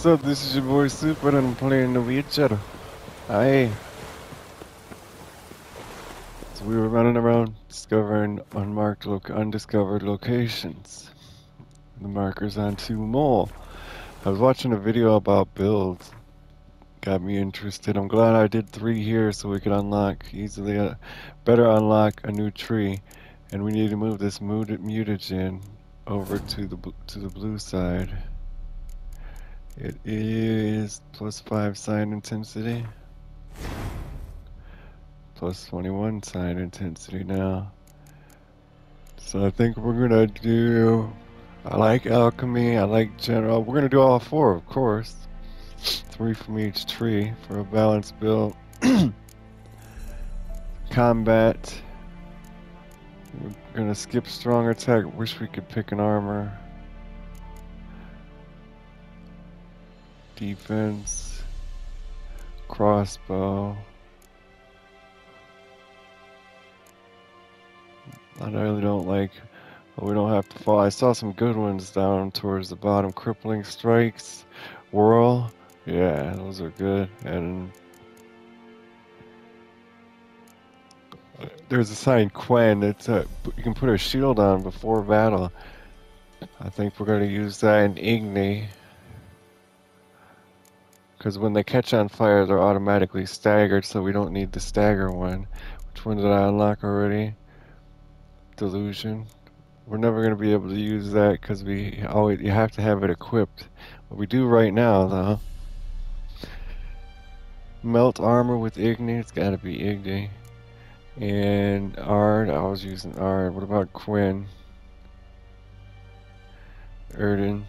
What's up? This is your boy Super and I'm playing The Witcher. Hi. So we were running around discovering unmarked, undiscovered locations. The marker's on two more. I was watching a video about builds. Got me interested. I'm glad I did three here so we could unlock easily, uh, better unlock a new tree. And we need to move this mutagen over to the to the blue side. It is plus 5 sign intensity. Plus 21 sign intensity now. So I think we're gonna do... I like alchemy, I like general. We're gonna do all four, of course. Three from each tree for a balanced build. Combat. We're gonna skip strong attack. Wish we could pick an armor. Defense, crossbow. I really don't like, we don't have to fall. I saw some good ones down towards the bottom. Crippling strikes, whirl. Yeah, those are good. And there's a sign Quen. It's a, you can put a shield on before battle. I think we're going to use that in Igni. Because when they catch on fire, they're automatically staggered, so we don't need the stagger one. Which one did I unlock already? Delusion. We're never going to be able to use that because we always you have to have it equipped. What we do right now, though. Melt armor with Igni. It's got to be Igni. And Ard. I was using Ard. What about Quen? Yrden.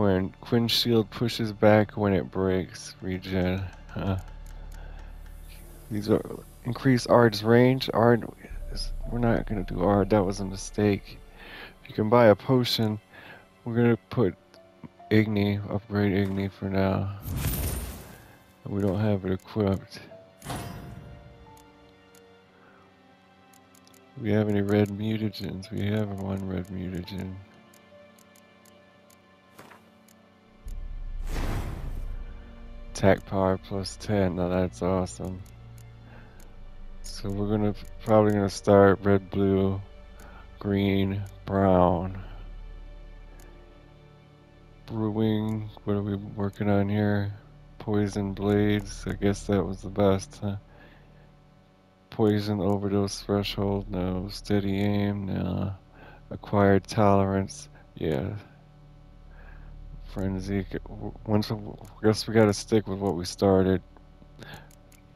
Quen. Quen shield pushes back when it breaks. Regen. Huh. These are increase Ard's range. Ard, we're not gonna do Ard. That was a mistake. If you can buy a potion, we're gonna put Igni, upgrade Igni for now. We don't have it equipped. we have any red mutagens? We have one red mutagen. Attack power plus 10. Now that's awesome. So we're gonna probably gonna start red, blue, green, brown. Brewing, what are we working on here? Poison blades, I guess that was the best, huh? Poison overdose threshold, no. Steady aim, no. Acquired tolerance, yeah, Frenzy. Once, I guess we gotta stick with what we started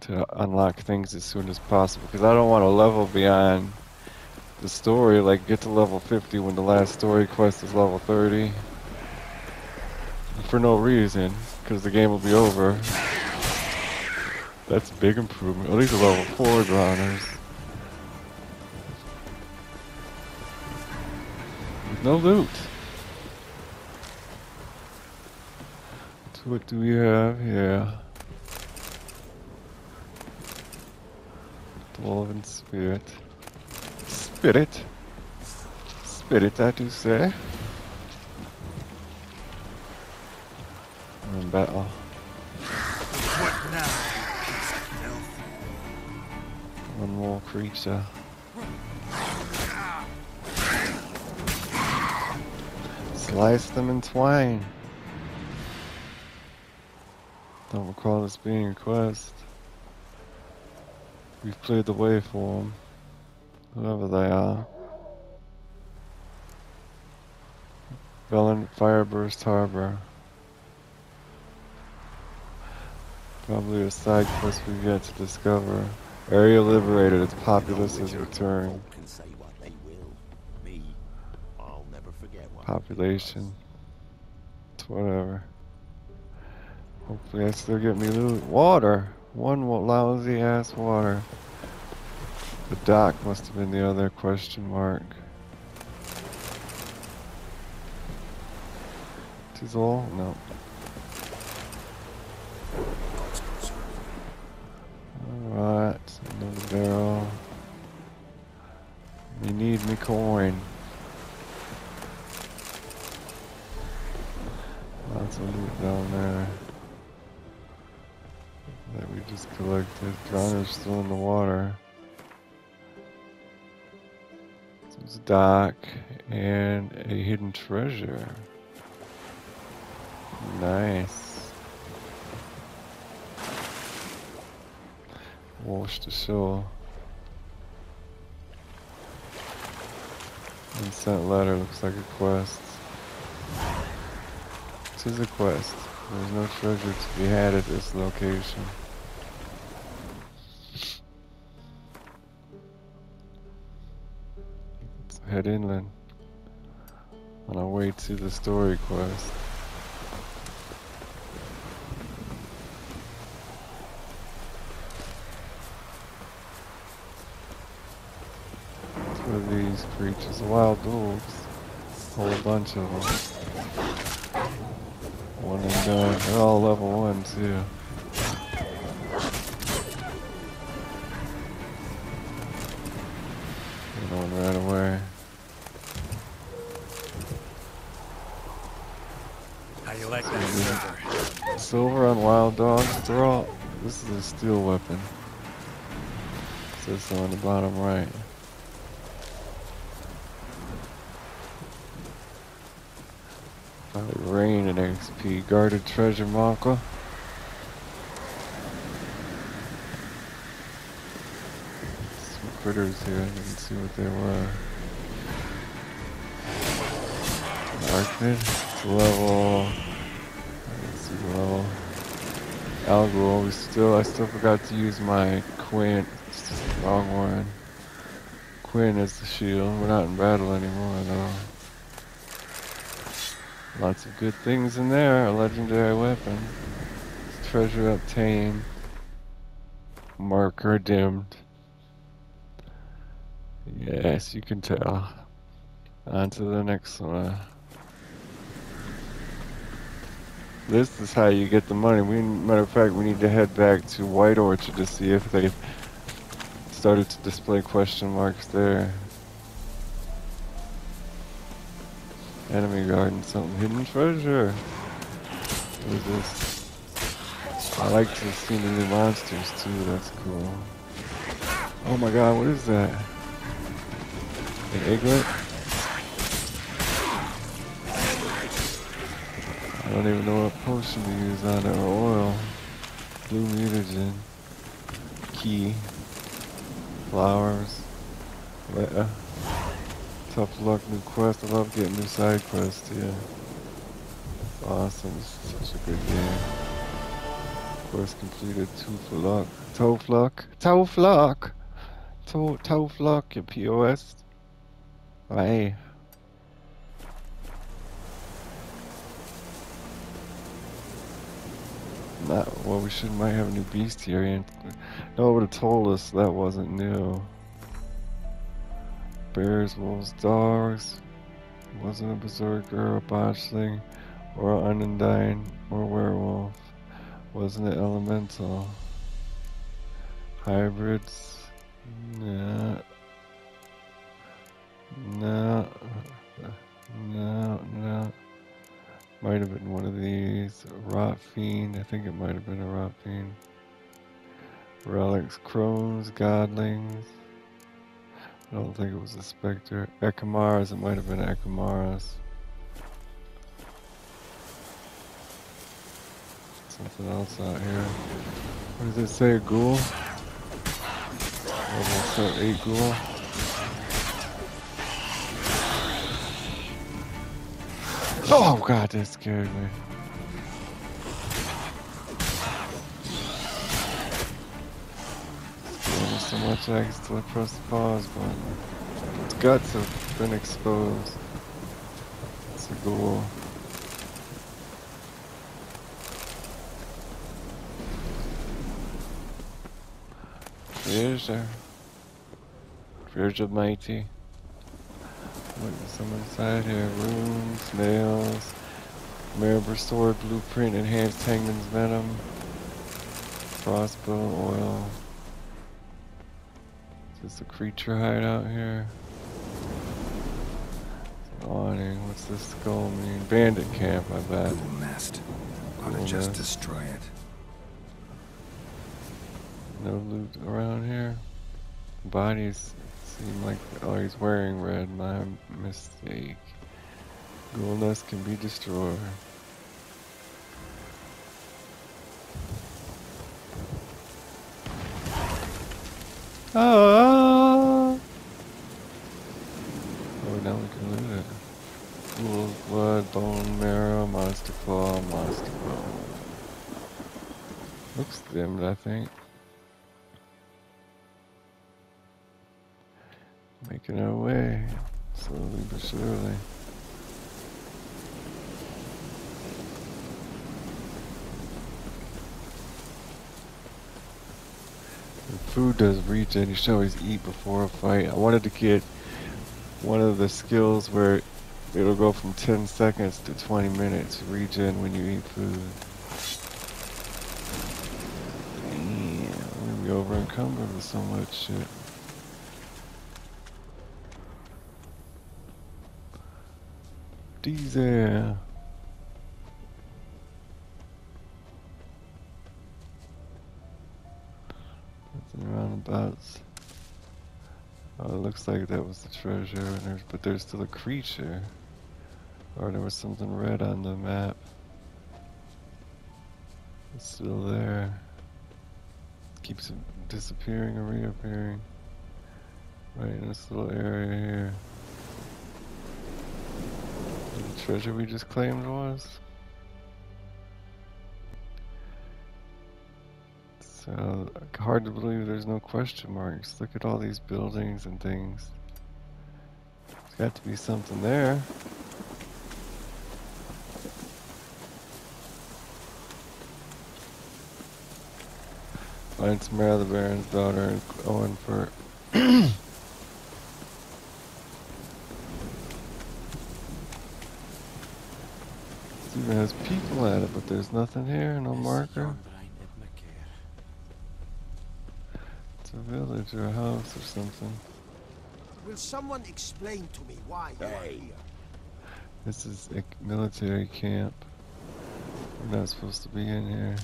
to unlock things as soon as possible. Because I don't want to level beyond the story, like get to level 50 when the last story quest is level 30. For no reason, because the game will be over. That's a big improvement. At least a level 4 drowners. No loot. What do we have here? Dwarven spirit. Spirit? Spirit, I do say. And battle. What now? One more creature. Slice them in twain. Don't recall this being a quest. We've cleared the way for them. Whoever they are. Velen Fireburst Harbor. Probably a side quest we've yet to discover. Area liberated, its populace has returned. Population. It's whatever. Hopefully I still get me loot. Water! One lousy ass water. The dock must have been the other question mark. Tis all? No. Drowner's still in the water. It's dock and a hidden treasure. Nice. Wash the shore. Unsent letter looks like a quest. This is a quest. There's no treasure to be had at this location. Head inland on our way to the story quest. What are these creatures? Wild wolves. A whole bunch of them. One and done. They're all level one too. This is a steel weapon. So on the bottom right. Probably rain and XP. Guarded treasure marker. Some critters here. I didn't see what they were. Archnid. Level. Alghoul. We still. I still forgot to use my Quen. Wrong one. Quen is the shield. We're not in battle anymore though. Lots of good things in there. A legendary weapon. Treasure obtained. Marker dimmed. Yes, you can tell. On to the next one. This is how you get the money. We, matter of fact, we need to head back to White Orchard to see if they've started to display question marks there. Enemy garden, something hidden treasure. What is this? I like to see the new monsters too. That's cool. Oh my god, what is that? An eaglet? Don't even know what potion to use on it or oil. Blue mutagen. Key. Flowers. Yeah. Uh, tough luck, new quest. I love getting new side quests, yeah. Awesome, such a good game. Quest completed, two for luck. Toe fluck. Toe fluck! Toe, toe fluck, your POS. Hey. Not, well, we should might have a new bestiary. No one would have told us that wasn't new. Bears, wolves, dogs. Wasn't a berserker, a botchling, or an undying, or werewolf. Wasn't it elemental? Hybrids? No. No. No, no. Might have been one of these. Rot Fiend. I think it might have been a Rot Fiend. Relics, Crones, Godlings. I don't think it was a Spectre. Ekimmaras, it might have been Ekimmaras. Something else out here. What does it say, a ghoul? Level 8 ghoul. Oh god, that scared me. Me so much I still press the pause button. Its guts have been exposed. It's a ghoul. Treasure. Treasure mighty. Some inside here. Runes, nails, Maribor sword, blueprint, enhanced hangman's venom, crossbow, oil. Is this a creature hideout here? Awning. What's this skull mean? Bandit camp, I bet. Ghoul nest. Ought to Ghoul just nest. destroy it. No loot around here. Bodies seem like oh he's wearing red. My mistake. Ghoul can be destroyed. Oh, oh now we can loot it. Fool's blood, bone marrow, monster claw, monster bone. Looks dimmed, I think. Making our way, slowly but surely. The food does regen, you should always eat before a fight. I wanted to get one of the skills where it'll go from 10 seconds to 20 minutes regen when you eat food. Damn, I'm gonna be over encumbered with so much shit. Nothing roundabouts. Oh, it looks like that was the treasure, and there's, but there's still a creature. Or there was something red on the map. It's still there. Keeps disappearing or reappearing. Right in this little area here. Treasure we just claimed was. So hard to believe there's no question marks. Look at all these buildings and things. There's got to be something there. Find some Tamara the Baron's daughter and Owen for It even has people at it, but there's nothing here, no marker. It's a village or a house or something. Will someone explain to me why you are here? This is a military camp. We're not supposed to be in here.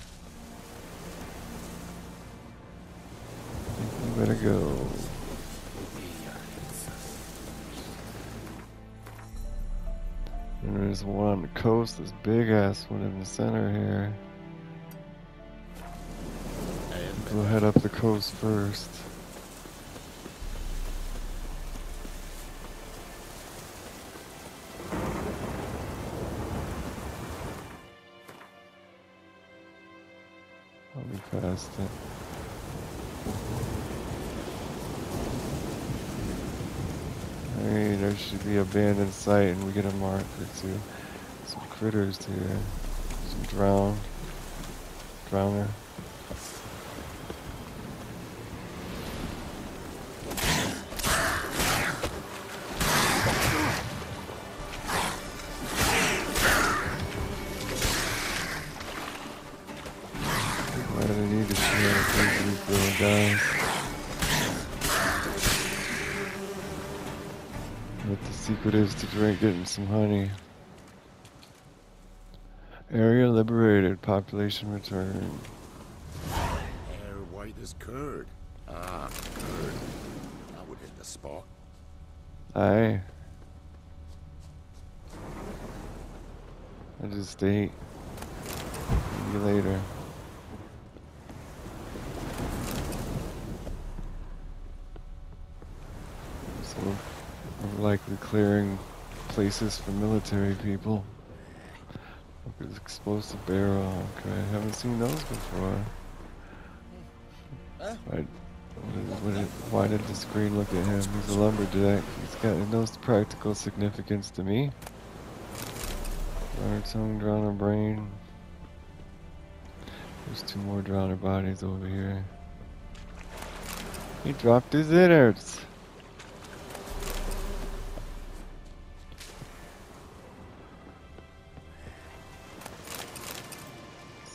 I think we better go. There's one on the coast, this big ass one in the center here. We'll head up the coast first. Abandoned site and we get a marker too. Some critters here. Some drown. Drowner. Secret is to drink getting some honey. Area liberated, population returned. Hair white as curd. Ah, curd. That would hit the spot. Aye. I just ate. See you later. So, we're likely clearing places for military people. Look at this explosive barrel. Okay, I haven't seen those before. Why, what did, what did, why did the screen look at him? He's a lumberjack. He's got no practical significance to me. Drowner tongue, drowner brain. There's two more drowner bodies over here. He dropped his innards.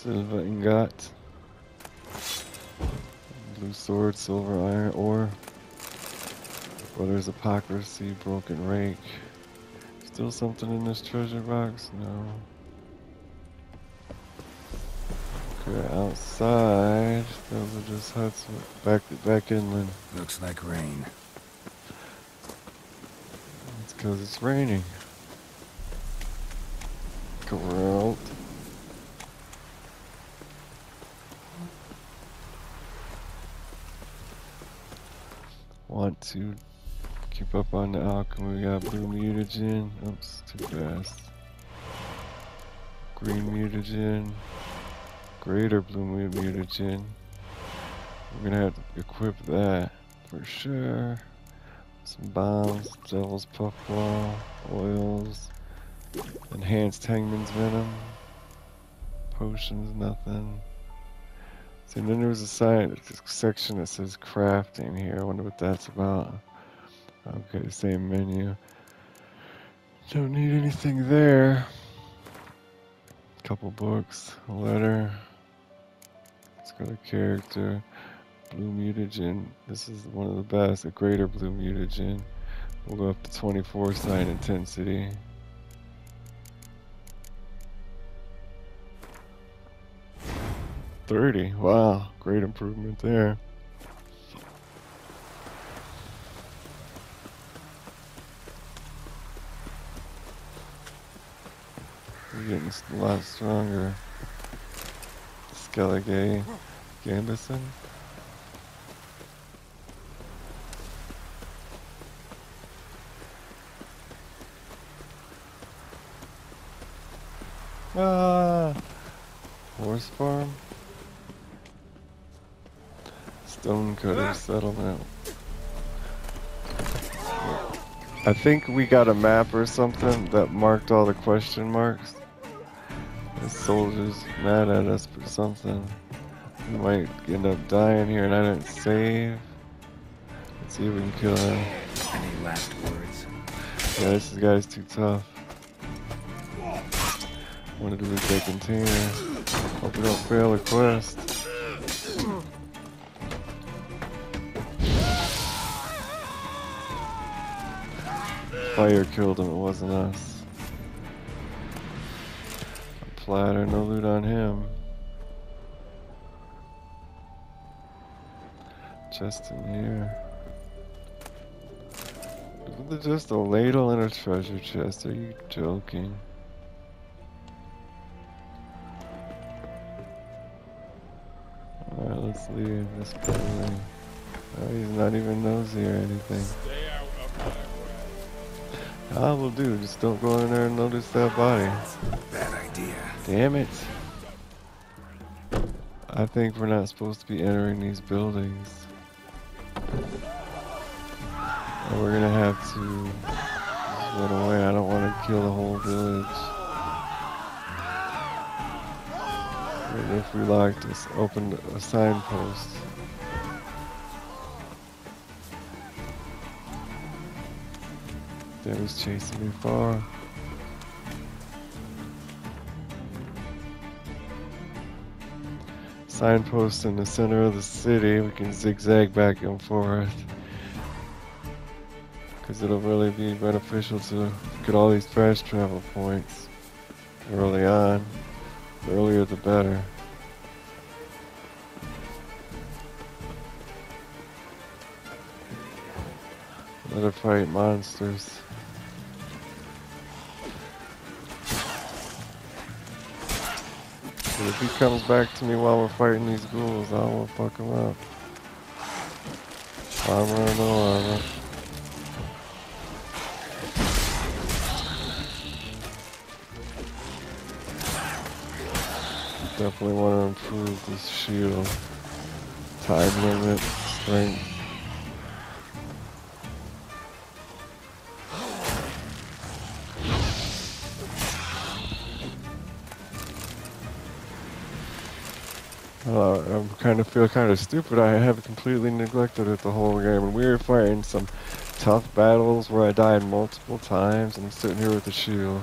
Silver ingot. Blue sword, silver iron ore. Brother's hypocrisy, broken rake. Still something in this treasure box? No. Okay, outside. Those are just huts back back inland. Looks like rain. It's because it's raining. Geralt. Want to keep up on the alchemy. We got blue mutagen. Oops, too fast. Green mutagen. Greater blue mutagen. We're gonna have to equip that for sure. Some bombs, devil's puffball, oils, enhanced hangman's venom, potions, nothing. See, then there was a sign, a section that says crafting here. I wonder what that's about. Okay, same menu. Don't need anything there. Couple books, a letter. Let's go to character. Blue mutagen. This is one of the best. A greater blue mutagen. We'll go up to 24 sign intensity. Thirty. Wow, great improvement there. We're getting a lot stronger. Skellige Gambeson. Ah, horse farm. Stonecutter settlement. I think we got a map or something that marked all the question marks. The soldiers mad at us for something. We might end up dying here and I didn't save. Let's see if we can kill him. Any last words? Yeah, this guy's too tough. Wanna do is that container. Hope we don't fail the quest. Fire killed him, it wasn't us. A platter, no loot on him. Chest in here. Just a ladle and a treasure chest? Are you joking? Alright, let's leave this building. Oh, he's not even nosy or anything. I will do, just don't go in there and notice that body. Bad idea. Damn it. I think we're not supposed to be entering these buildings. And we're gonna have to run away. I don't want to kill the whole village. What if we like this opened a signpost? That was chasing me far. Signpost in the center of the city. We can zigzag back and forth. Because it'll really be beneficial to get all these fast travel points early on. The earlier the better. Let fight monsters. If he comes back to me while we're fighting these ghouls, I will fuck him up. Armor or no armor. Definitely want to improve this shield. Time limit, strength. Uh, I kind of feel kind of stupid. I have completely neglected it the whole game. And we were fighting some tough battles where I died multiple times, and I'm sitting here with a shield.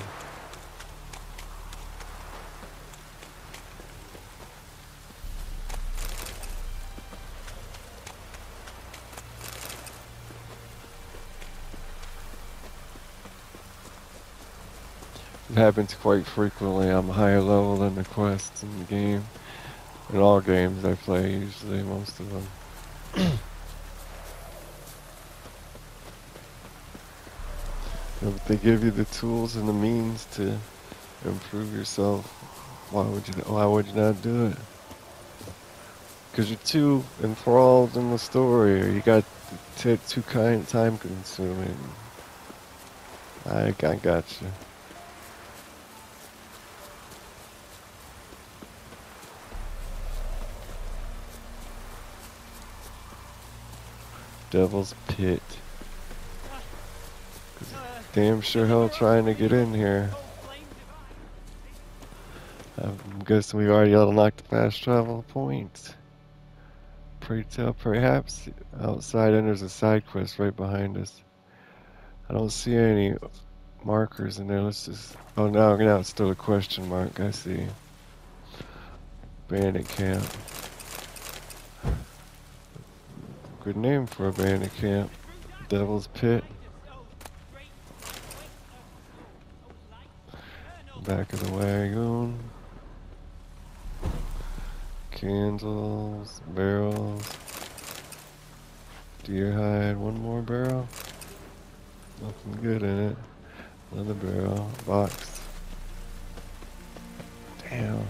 It happens quite frequently. I'm higher level than the quests in the game. In all games I play, usually most of them. if they give you the tools and the means to improve yourself, why would you? Why would you not do it? Because you're too enthralled in the story, or you got too kind, time consuming. I, I got you. Devil's Pit. Damn sure hell trying to get in here. I'm guessing we've already unlocked the fast travel point. Pray tell, perhaps outside and there's a side quest right behind us. I don't see any markers in there. Let's just. Oh, no, now it's still a question mark. I see. Bandit camp. Good name for a bandit camp. Devil's Pit. Back of the wagon. Candles, barrels. Deer hide, one more barrel. Nothing good in it. Another barrel, box. Damn.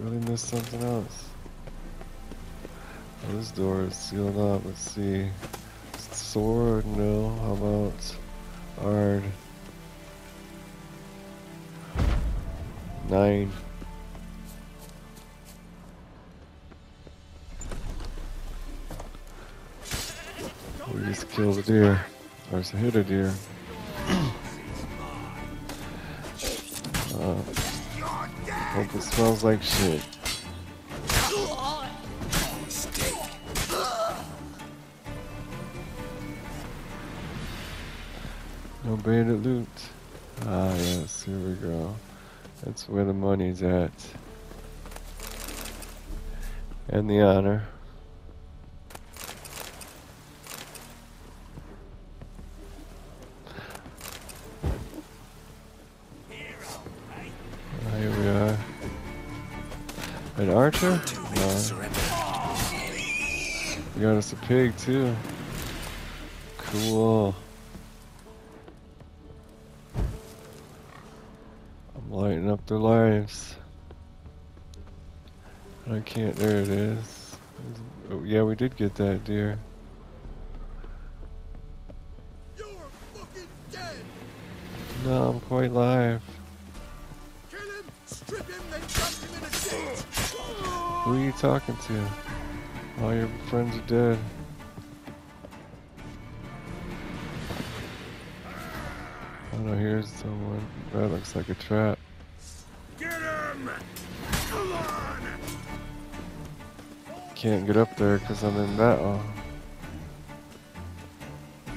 Really missed something else. Oh, this door is sealed up. Let's see. Sword, no. How about Ard? Nine. We just killed a deer. Or hit a deer. uh, hope it smells like shit. No bandit loot. Ah, yes, here we go. That's where the money's at. And the honor. Ah, here we are. An archer? No. You got us a pig too. Cool. Their lives. I can't, there it is. Oh, yeah, we did get that deer. You're fucking dead! No, I'm quite live. Kill him, strip him, then dump him in a ditch! Who are you talking to? All your friends are dead. Oh no, here's someone. That looks like a trap. Can't get up there because I'm in battle. Uh,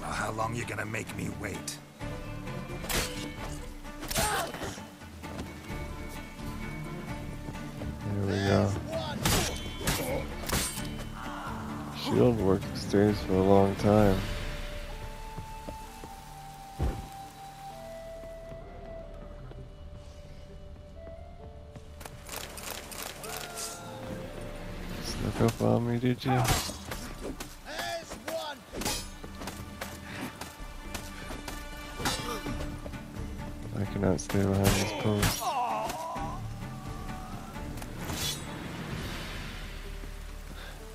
well, how long you gonna make me wait? Here we go. Shield work stays for a long time. There's one! I cannot stay behind this post. I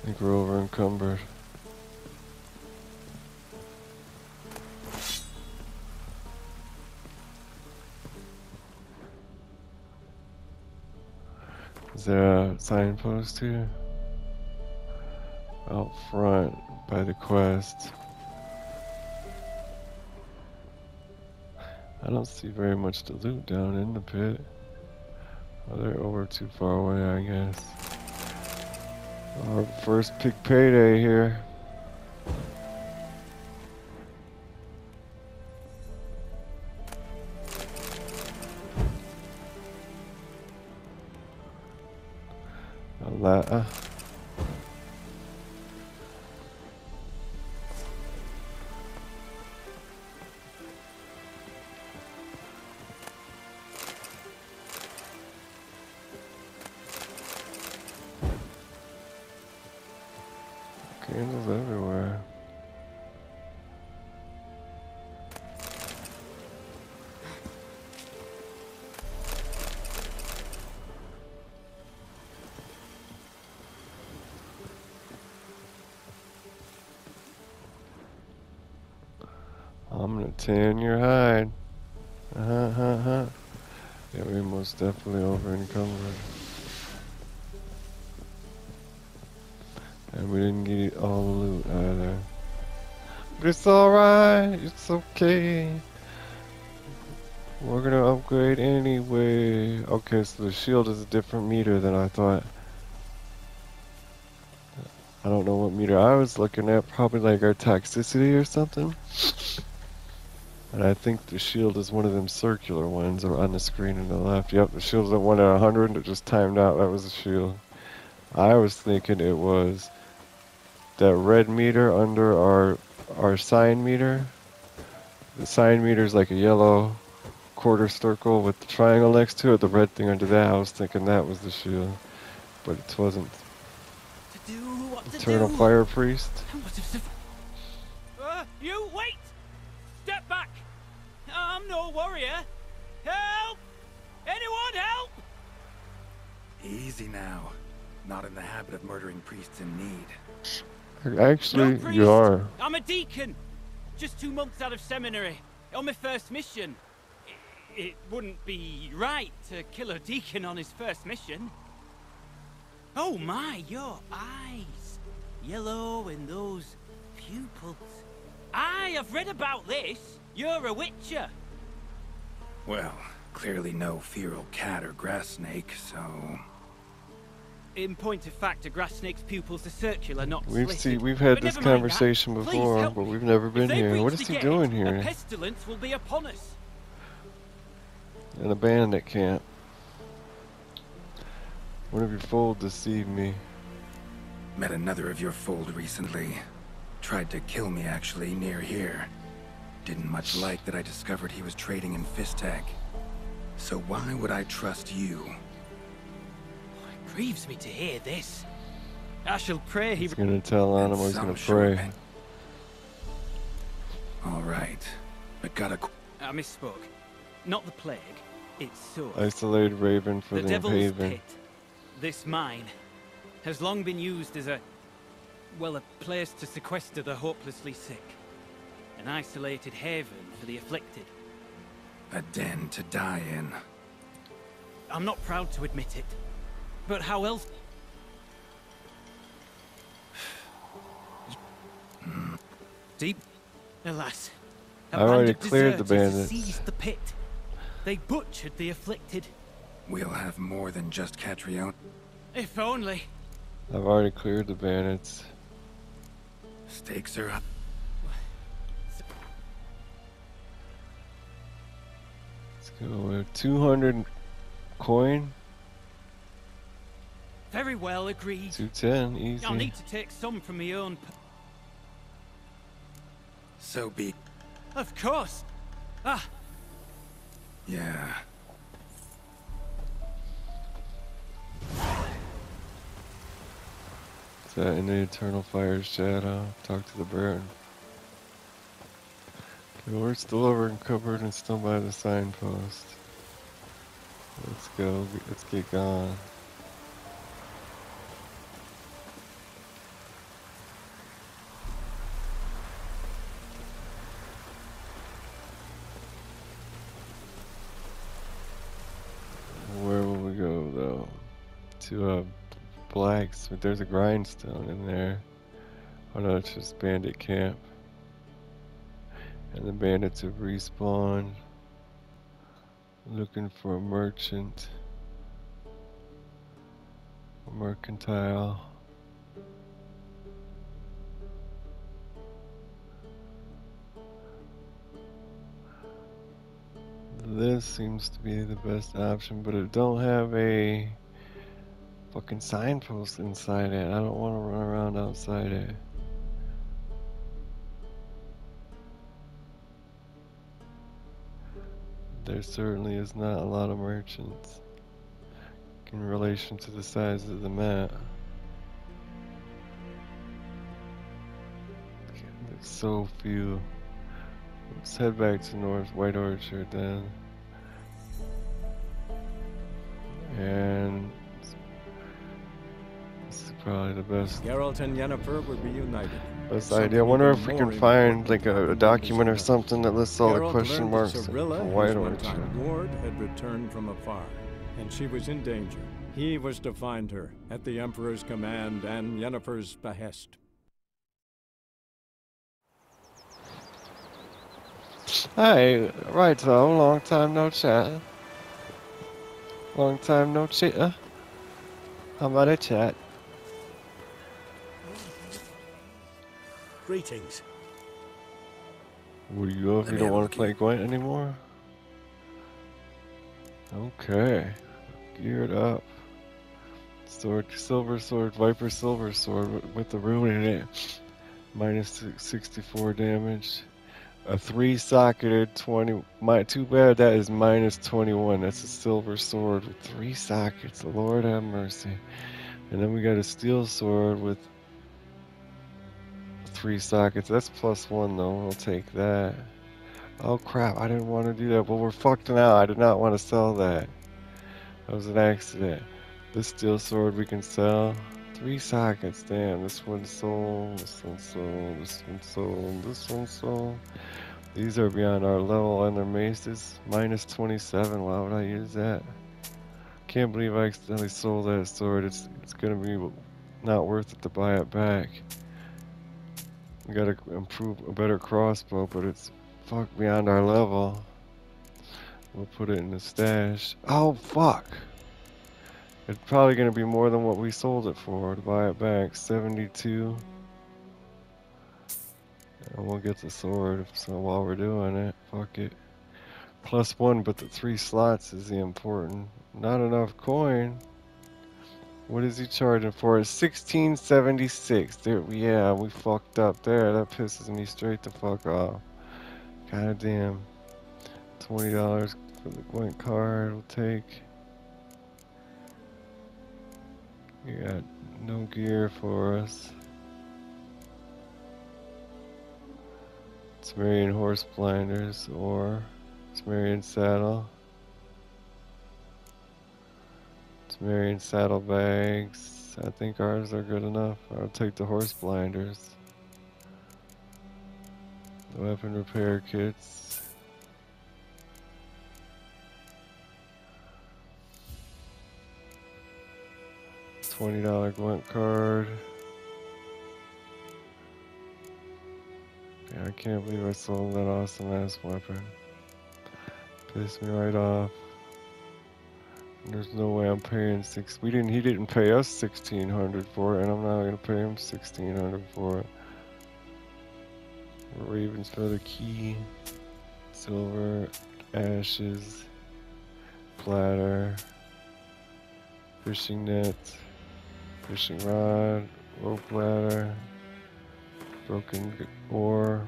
think we're over encumbered. Is there a signpost here? Out front by the quest. I don't see very much to loot down in the pit. Oh, they're over too far away, I guess. Our first big payday here. A la- uh, it's alright, it's okay. We're gonna upgrade anyway. Okay, so the shield is a different meter than I thought. I don't know what meter I was looking at, probably like our toxicity or something. And I think the shield is one of them circular ones or on the screen on the left. Yep, the shield's at one at 100 it just timed out. That was the shield. I was thinking it was that red meter under our our sign meter. The sign meter is like a yellow quarter circle with the triangle next to it. The red thing under that, I was thinking that was the shield. But it wasn't. To do what to Eternal do. Fire Priest. What if the- Uh, you wait! Step back! I'm no warrior. Help! Anyone help! Easy now. Not in the habit of murdering priests in need. Actually, no you are. I'm a deacon. Just two months out of seminary. On my first mission. I- It wouldn't be right to kill a deacon on his first mission. Oh my, your eyes. Yellow and those pupils. I have read about this. You're a witcher. Well, clearly no feral cat or grass snake, so... In point of fact, a grass snake's pupils are circular, not We've slitted. seen, we've had But this never mind that. conversation Please before, but we've never been here. What is he gate, doing A here? pestilence will be upon us. In a bandit camp. One of your fold deceived me. Met another of your fold recently. Tried to kill me, actually, near here. Didn't much like that I discovered he was trading in Fisstech. So why would I trust you? It grieves me to hear this. I shall pray he He's gonna tell And Anima he's gonna pray. of. All right, but gotta... qu- I misspoke. Not the plague, it's so. Isolated Raven for the the, Devil's Haven. Pit, this mine, has long been used as a, well, a place to sequester the hopelessly sick. An isolated haven for the afflicted. a den to die in. I'm not proud to admit it, but how else? Deep, alas. a I band already cleared the deserters bandits. Seized the pit. They butchered the afflicted. We'll have more than just Catriona. If only. I've already cleared the bandits. Stakes are up. Let's go with 200 coin, Very well agreed. 210, easy. I'll need to take some from my own. So be. Of course. Ah, Yeah. Is that in the Eternal Fire's shadow? Talk to the bird. Okay, we're still over encumbered and still by the signpost. Let's go, let's get gone. Where will we go though? To uh, Blacks, but there's a grindstone in there. Oh no, it's just bandit camp. And the bandits have respawned. Looking for a merchant. A mercantile. This seems to be the best option, but it don't have a fucking signpost inside it. I don't want to run around outside it. There certainly is not a lot of merchants in relation to the size of the map. so few. Let's head back to North White Orchard then. And probably the best Geralt and Yennefer would be united. best Something idea. I wonder if we can find like a, a document or something that lists all the question marks Cirilla, from his White ward, had returned from afar, and she was in danger. He was to find her at the Emperor's command and Yennefer's behest. Hey, right so long time no chat. Long time no chitter. How about a chat? Greetings. What do you go if you don't want to play. Gwent anymore? Okay. Geared up. Sword, silver sword, viper silver sword with, the rune in it. 64 damage. A three socketed 20. My, too bad that is minus 21. That's a silver sword with three sockets. Lord have mercy. And then we got a steel sword with three sockets. That's plus one though. We'll take that. Oh crap, I didn't want to do that. Well, we're fucked now. I did not want to sell that. That was an accident. This steel sword we can sell. Three sockets, damn. This one sold, this one sold, this one sold, this one sold. These are beyond our level and their maces. Minus 27, why would I use that? Can't believe I accidentally sold that sword. It's, it's gonna be not worth it to buy it back. We gotta improve a better crossbow, but it's fuck beyond our level. We'll put it in the stash. Oh fuck! It's probably gonna be more than what we sold it for to buy it back. 72. And we'll get the sword. So while we're doing it, fuck it. Plus one, but the three slots is the important. Not enough coin. What is he charging for? It's 1676. There, yeah, we fucked up there. That pisses me straight the fuck off. God damn. Twenty dollars for the Gwent card. We'll take. You got no gear for us. Temerian horse blinders or Temerian saddle. Temerian saddlebags. I think ours are good enough. I'll take the horse blinders. The weapon repair kits. Twenty dollar Gwent card. Yeah, I can't believe I sold that awesome ass weapon. Pissed me right off. There's no way I'm paying six. We didn't. He didn't pay us sixteen hundred for it, and I'm not gonna pay him sixteen hundred for it. Ravens feather key, silver, ashes, platter, fishing net, fishing rod, rope ladder, broken oar,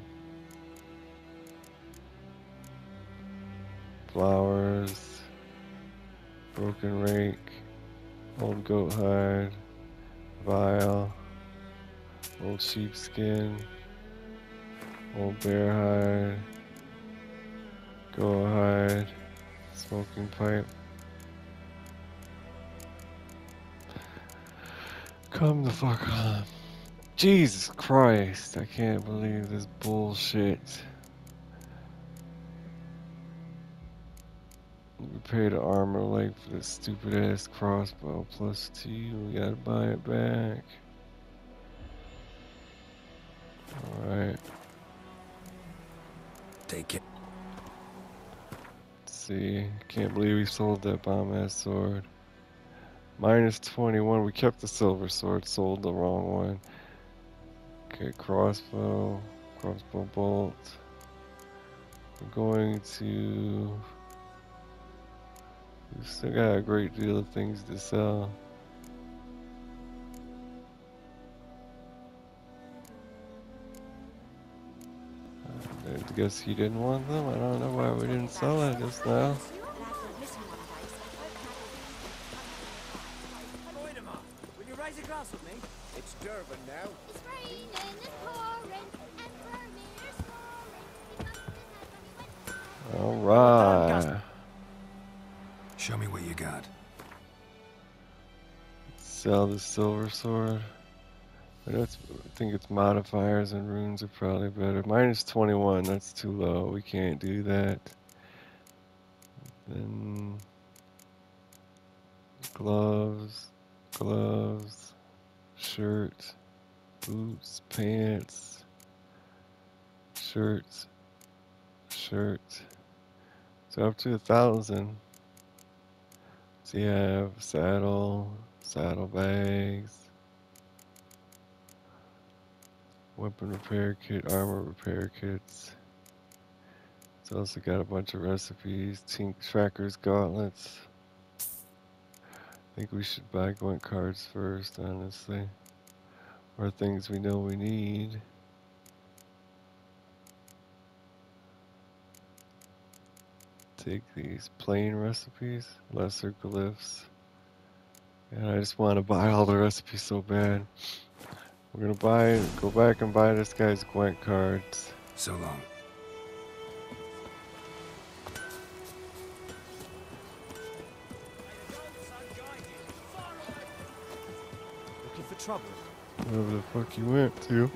flowers, broken rake, old goat hide, vial, old sheepskin, old bear hide, goat hide, smoking pipe. Come the fuck on. Jesus Christ, I can't believe this bullshit. We paid an armor leg for this stupid ass crossbow plus two. We gotta buy it back. Alright, Take it. let's see. Can't believe we sold that bomb ass sword. Minus 21. We kept the silver sword, sold the wrong one. Okay, crossbow, crossbow bolt. We're going to. We still got a great deal of things to sell. Uh, I guess he didn't want them. I don't know why we didn't sell it just now. All right. Sell the silver sword. But that's, I think its modifiers and runes are probably better. Minus 21, that's too low. We can't do that. Then gloves, gloves, shirt, boots, pants, shirts, shirt. So up to a thousand. So you have saddle, saddlebags, weapon repair kit, armor repair kits. It's also got a bunch of recipes, tink trackers, gauntlets. I think we should buy Gwent cards first, honestly. Or things we know we need. Take these plain recipes, lesser glyphs. And I just want to buy all the recipes so bad. We're gonna buy, go back and buy this guy's Gwent cards. So long. Looking for trouble. Wherever the fuck you went to.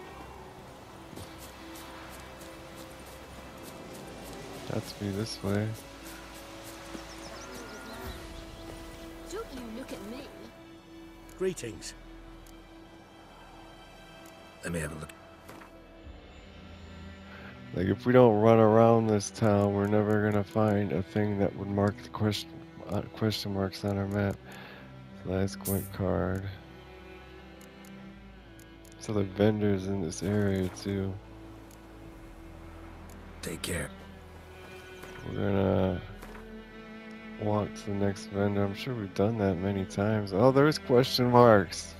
That's me this way. Greetings. Let me have a look. Like if we don't run around this town, we're never gonna find a thing that would mark the question uh, question marks on our map. Last Gwent card. So the vendors in this area too. Take care. We're gonna walk to the next vendor. I'm sure we've done that many times. Oh, there's question marks.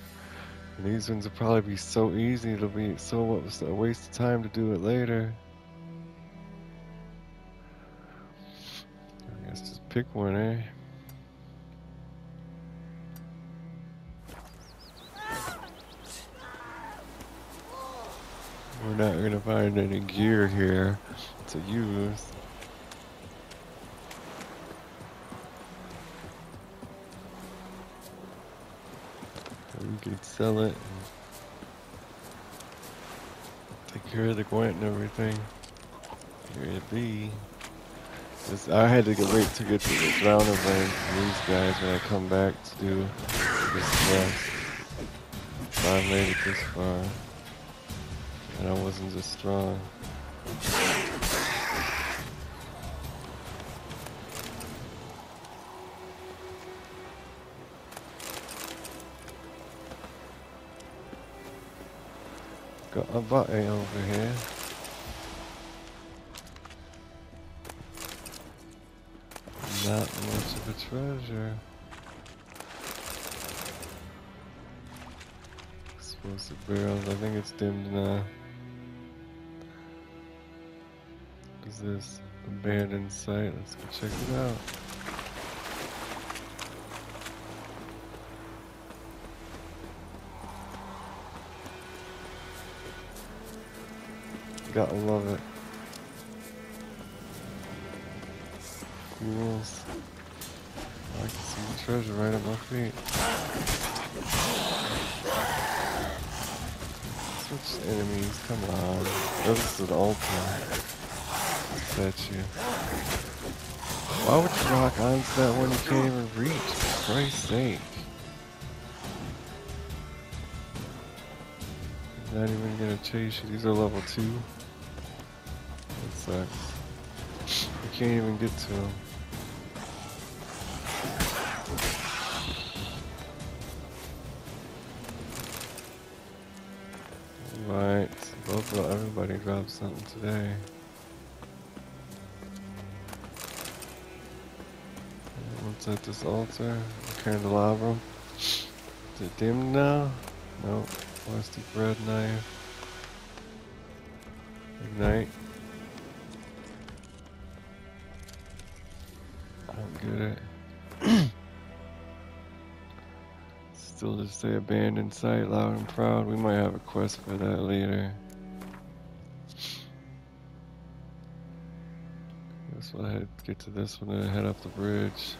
And these ones will probably be so easy. It'll be so what was a waste of time to do it later. I guess just pick one, eh? We're not gonna find any gear here to use. Could sell it take care of the Gwent and everything. Here it be. This, I had to wait to get to the ground event from these guys when I come back to do this quest. I made it this far. And I wasn't as strong. A button over here. Not much of a treasure. Explosive barrels, I think it's dimmed now. What is this? Abandoned site, let's go check it out. Gotta love it. Ghouls. I can see the treasure right at my feet. Switch enemies, come on. Oh, this is an altar. Statue. Why would you rock onto that one you can't even reach? For Christ's sake. Not even gonna chase you. These are level 2. Sucks. You can't even get to them. Right, both of everybody dropped something today. What's at this altar? Candelabrum. Is it dimmed now? Nope. Plastic bread knife. Ignite. Say abandoned site, loud and proud. We might have a quest for that later. Let's So I had get to this one and head up the bridge.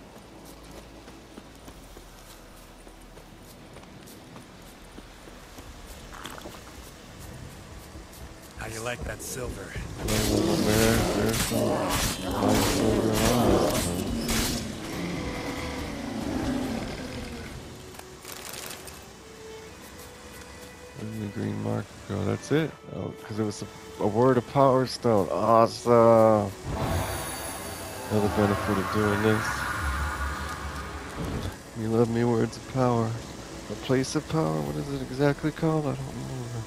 How you like that silver? Well, little bear, there's some nice silver That's it. Oh, because it was a, a word of power stone. Awesome. Another benefit of doing this. You love me words of power. A place of power? What is it exactly called? I don't remember.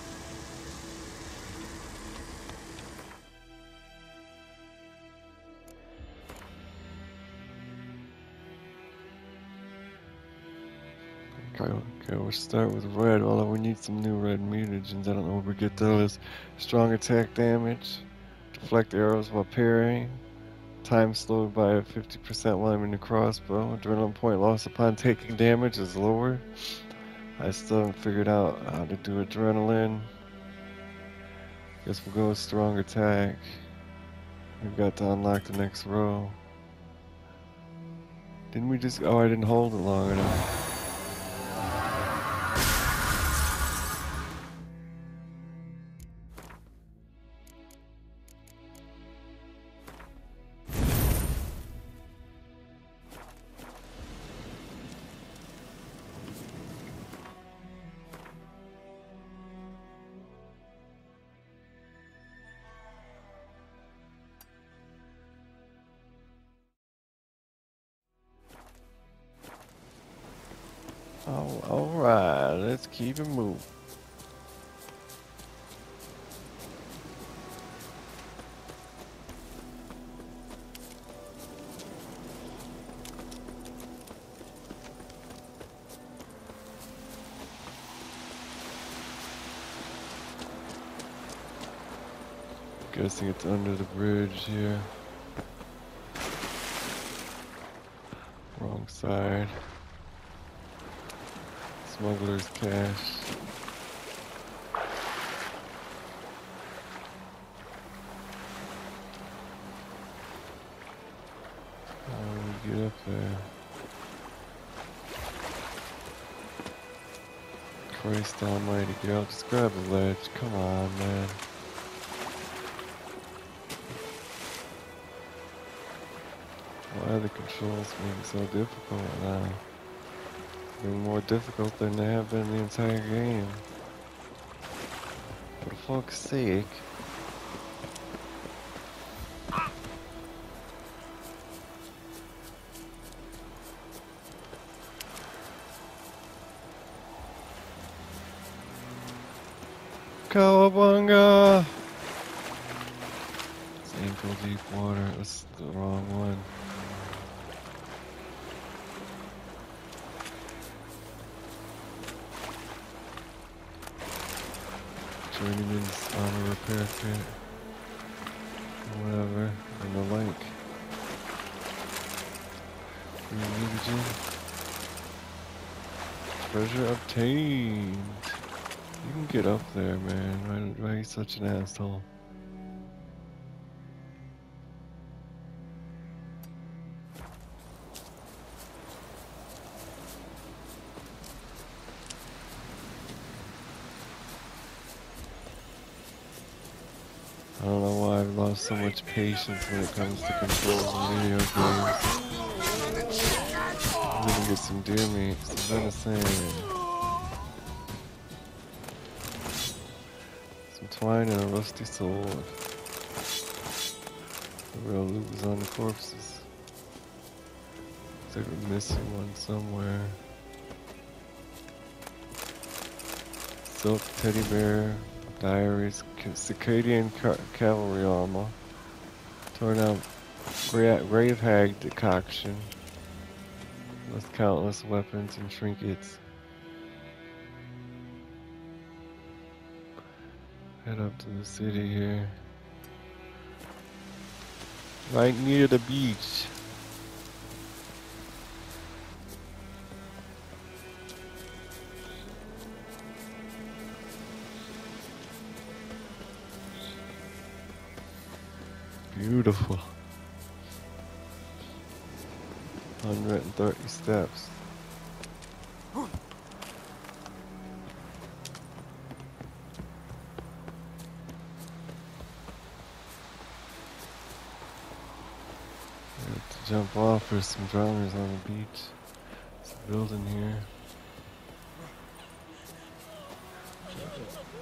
Okay, okay, we'll start with red. Although we need some new red mutagens. I don't know where we get those. Strong attack damage. Deflect arrows while parrying. Time slowed by 50% while I'm in the crossbow. Adrenaline point loss upon taking damage is lower. I still haven't figured out how to do adrenaline. Guess we'll go with strong attack. We've got to unlock the next row. Didn't we just... Oh, I didn't hold it long enough. Keep it moving. Guessing it's under the bridge here. Wrong side. Cash. Oh, How do we get up there? Christ almighty, girl, just grab a ledge. Come on, man. Why are the controls being so difficult now? They're more difficult than they have been the entire game. For fuck's sake. Such an asshole? I don't know why I've lost so much patience when it comes to controls in video games. I'm gonna get some deer meat, venison. And a rusty sword. The real loot was on the corpses. Like we're missing one somewhere. Silk teddy bear, diaries, Circadian ca- cavalry armor, torn out gra- grave hag decoction, with countless weapons and trinkets. Head up to the city here. Right near the beach. Beautiful. 130 steps. We have to jump off. There's some drummers on the beach. There's a building here.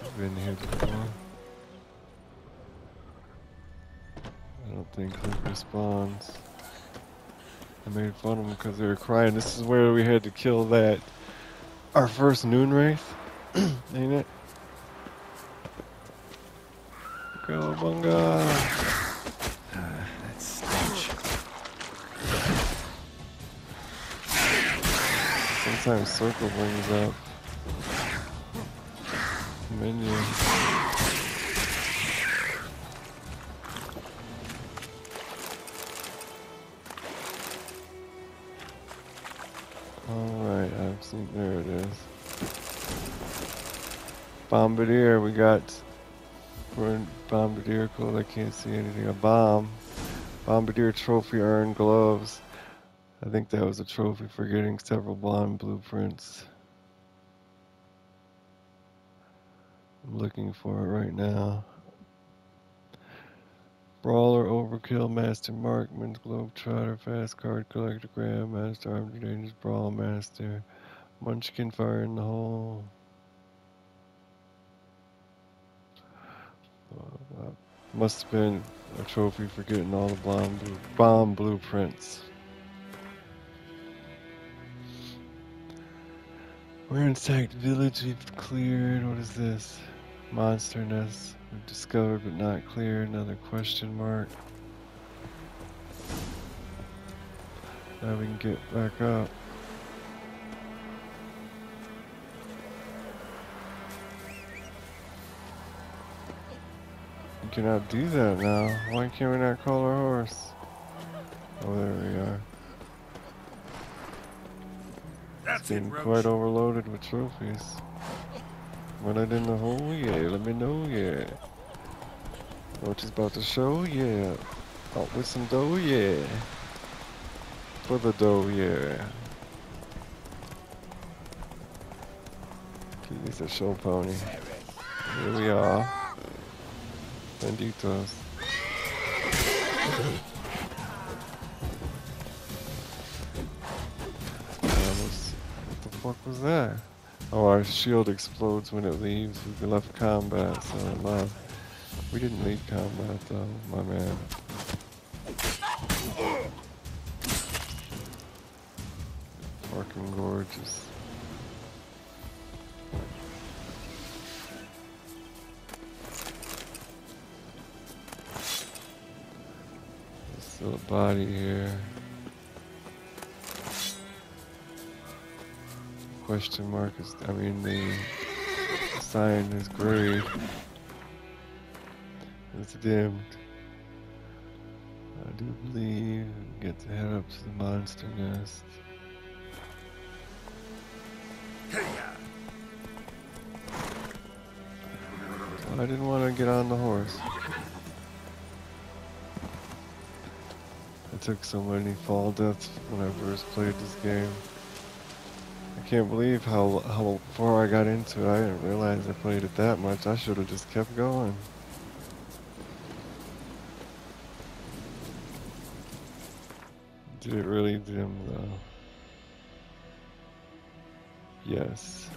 I've been here before. I don't think Cliff responds. I made fun of them because they were crying. This is where we had to kill that. Our first noon wraith, ain't it? Go bunga! Sometimes circle brings up menu. Alright, I've seen there it is. Bombardier, we got Bombardier code, I can't see anything. A bomb. Bombardier trophy earned gloves. I think that was a trophy for getting several blonde blueprints. I'm looking for it right now. Brawler, Overkill, Master Markman, Globetrotter, Fast Card Collector, Grandmaster, Armed Rangers, Brawl Master, Munchkin, Fire in the Hole. Uh, must have been a trophy for getting all the bomb, bomb blueprints. We're in Sacked Village, we've cleared. What is this? Monster nest. We've discovered but not cleared. Another question mark. Now we can get back up. We cannot do that now. Why can't we not call our horse? Oh, there we are. It's getting quite overloaded with trophies. When I in the hole, yeah, let me know, yeah. What is about to show, yeah. Out with some dough, yeah. For the dough, yeah. He's a show pony. Here we are. Benditos. Fuck was that? Oh, our shield explodes when it leaves. We left combat, so we didn't leave combat though, my man. Fucking gorgeous. There's still a body here. Question mark is, I mean, the sign is grayed. It's dimmed. I do believe we get to head up to the monster nest. I didn't want to get on the horse. I took so many fall deaths when I first played this game. Can't believe how how far I got into it. I didn't realize I played it that much. I should have just kept going. Did it really dim though? Yes,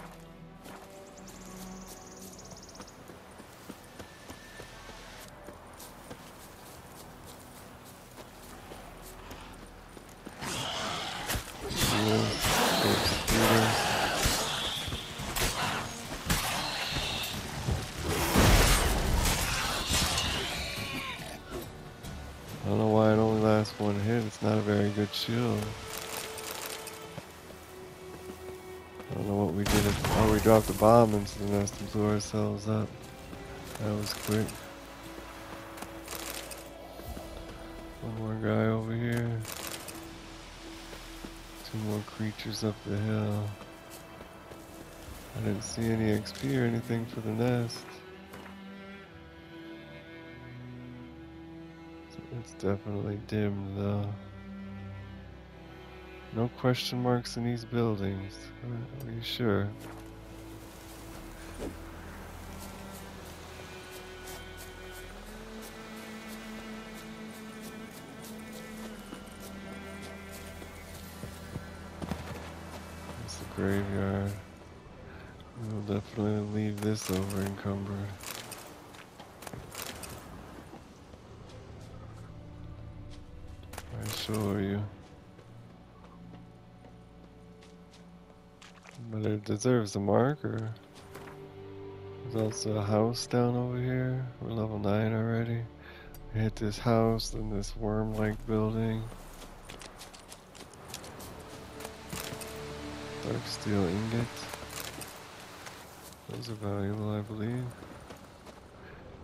bomb into the nest and blew ourselves up. That was quick. One more guy over here. Two more creatures up the hill. I didn't see any XP or anything for the nest. It's definitely dimmed though. No question marks in these buildings. Are you sure? Graveyard. We'll definitely leave this over encumbered. I assure you. But it deserves a marker. There's also a house down over here. We're level 9 already. Hit this house, then this worm-like building. Dark steel ingot. Those are valuable, I believe.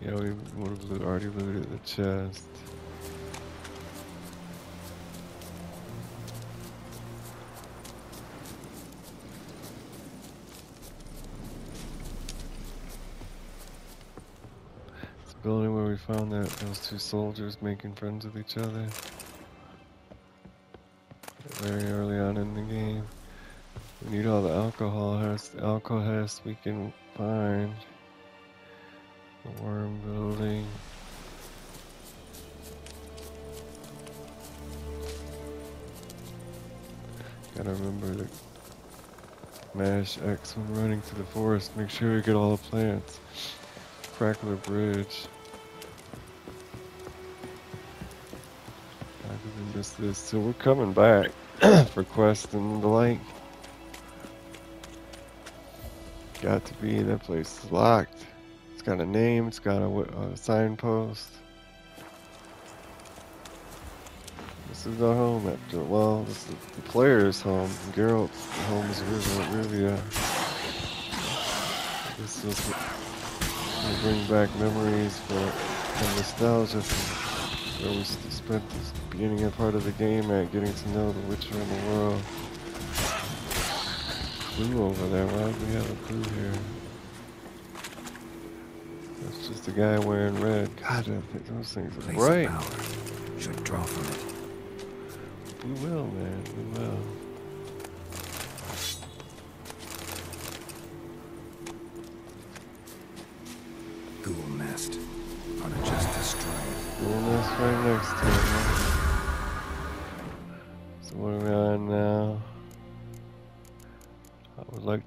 Yeah, we would have already looted the chest. It's the building where we found that those two soldiers making friends with each other. Very early on in the game. We need all the alcohol has alcohol has we can find. The worm building. Gotta remember to mash X when running to the forest. Make sure you get all the plants. Crackler Bridge. How did we miss this? So we're coming back for quest and the like. Got to be that place is locked. It's got a name. It's got a, a signpost. This is our home after well, this is the player's home. Geralt's home is Riv- Rivia. This is will bring back memories for and nostalgia from where we spent this beginning and part of the game at getting to know the Witcher in the world. Clue over there. Why do we have a clue here? That's just a guy wearing red. God, I think those things are bright. power. Should draw from it. We will, man. We will.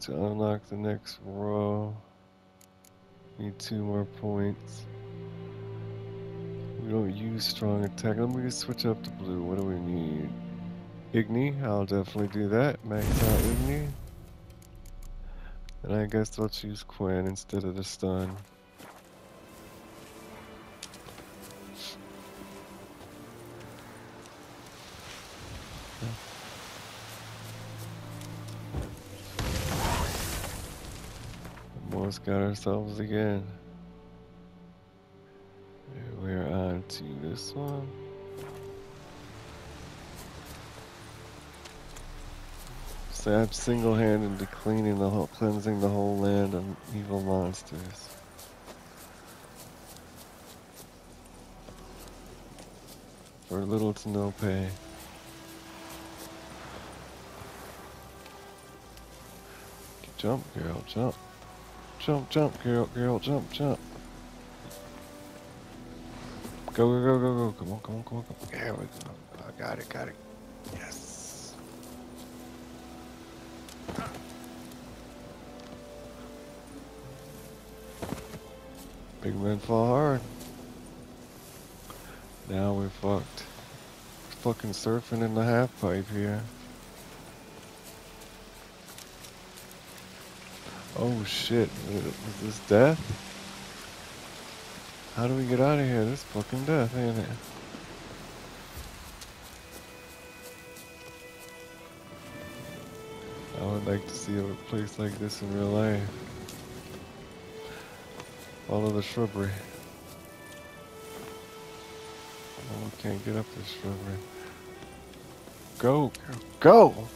To unlock the next row. Need two more points. We don't use strong attack. Let me switch up to blue. What do we need? Igni, I'll definitely do that. Max out Igni. And I guess I'll choose Quen instead of the stun. Got ourselves again. We're on to this one. So I'm single-handedly cleaning the whole, cleansing the whole land of evil monsters. For little to no pay. Jump, girl, jump. Jump, jump, girl, girl, jump, jump. Go, go, go, go, go. Come on, come on, come on, come on. There we go. I got it, got it. Yes. Big men fall hard. Now we're fucked. Fucking surfing in the half pipe here. Oh shit, is this death? How do we get out of here? This fucking death, ain't it? I would like to see a place like this in real life. Follow the shrubbery. Oh, can't get up this shrubbery. Go, Go, go!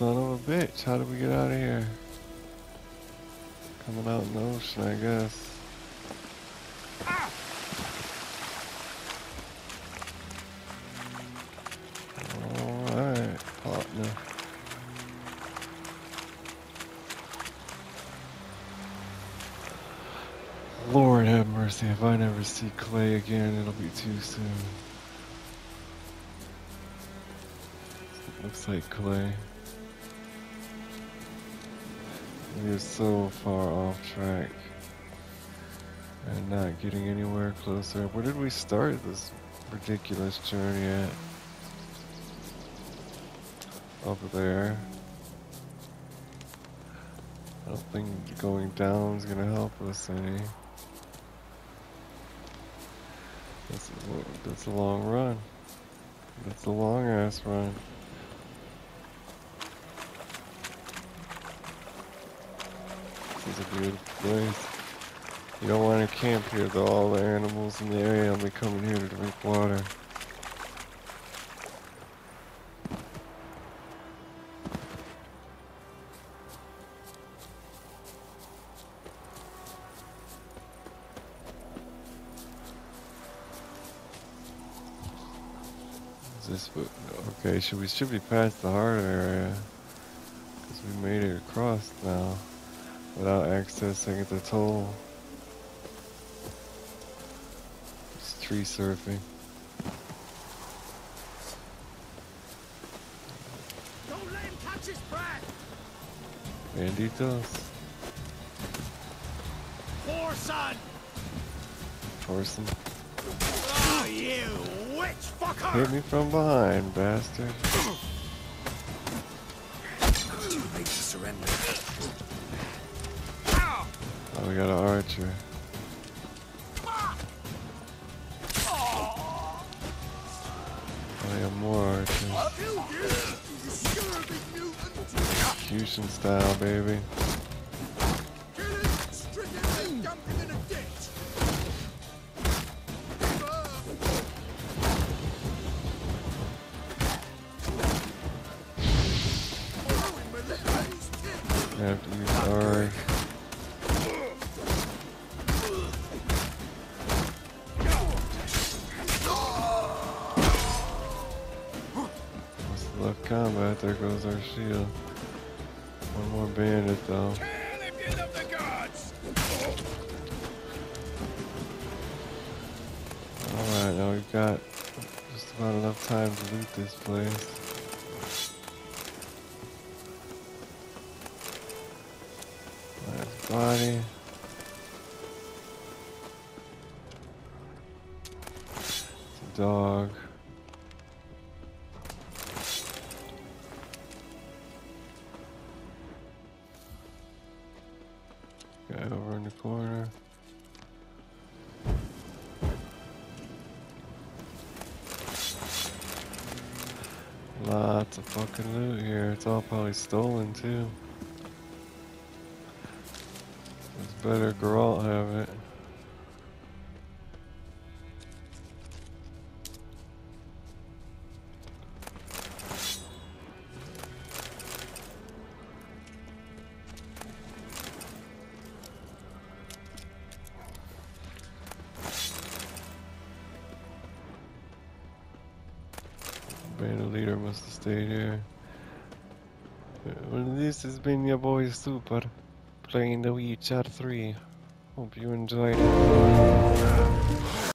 Son of a bitch, how do we get out of here? Coming out in the ocean, I guess. Alright, partner. Lord have mercy, if I never see Clay again, it'll be too soon. Looks like Clay. Are so far off track. And not getting anywhere closer. Where did we start this ridiculous journey at? Over there. I don't think going down is gonna help us any. That's a, that's a long run. That's a long ass run. Is a beautiful place. You don't want to camp here though, all the animals in the area will be coming here to drink water. Is this okay, should we should be past the heart area. Because we made it across now without accessing the toll. It's tree surfing. Don't let him his breath! Banditos. Poor son! Torsen. Oh, you witch fucker! Hit me from behind, bastard. we got an archer. Oh, yeah, more archers. Execution style, baby. Our shield. One more bandit though. Alright, now we've got just about enough time to loot this place. Probably stolen too. It's better Geralt have it. Super playing The Witcher 3. Hope you enjoyed it.